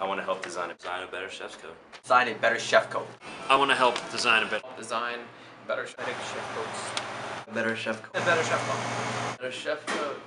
I want to help design a, design a better chef's coat. Design a better chef coat. I want to help design a better. Design better chef coats. A better chef A better chef coat. Better chef coat.